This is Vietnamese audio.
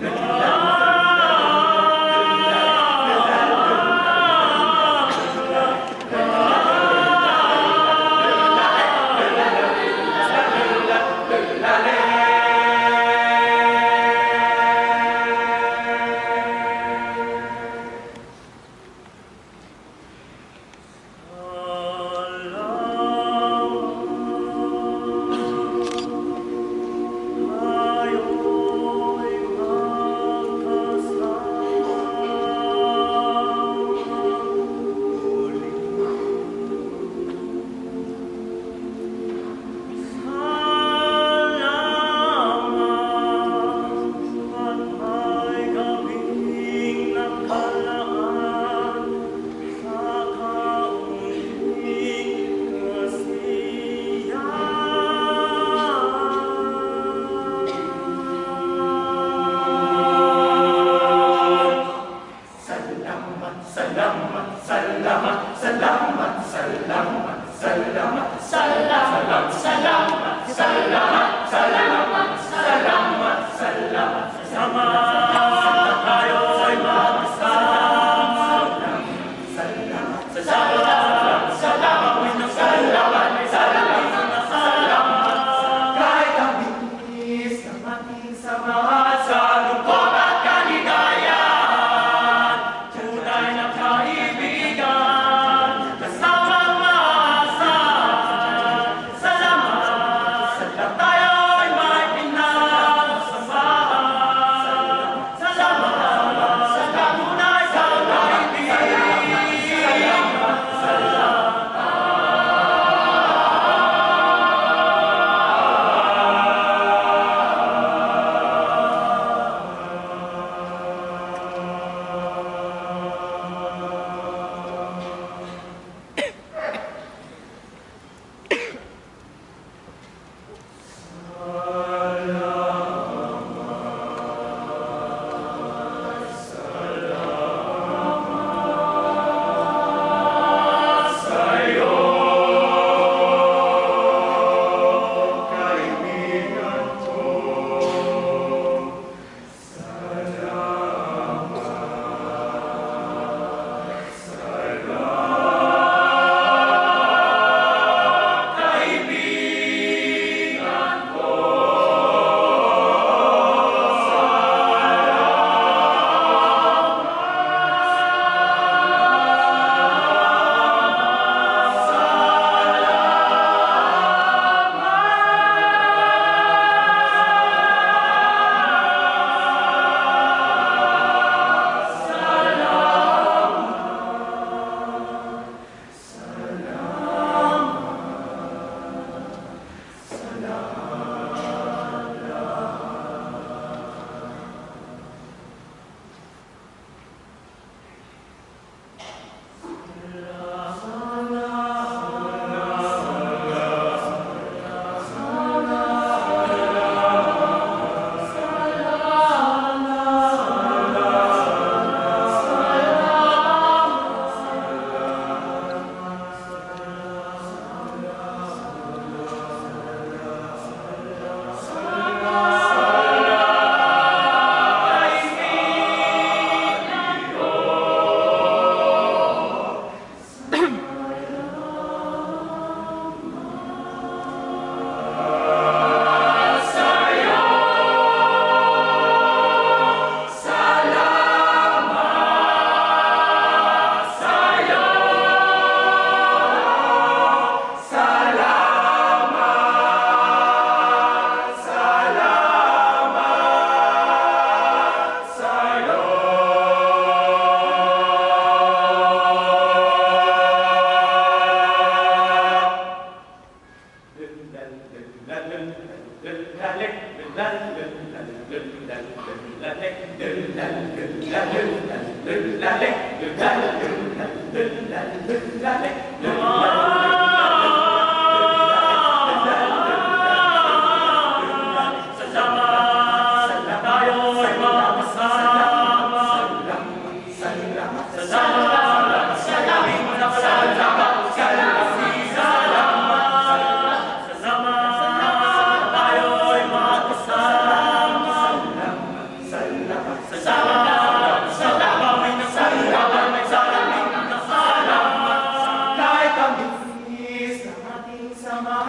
Đó. Salam, salam, salam, la la la la la Shama.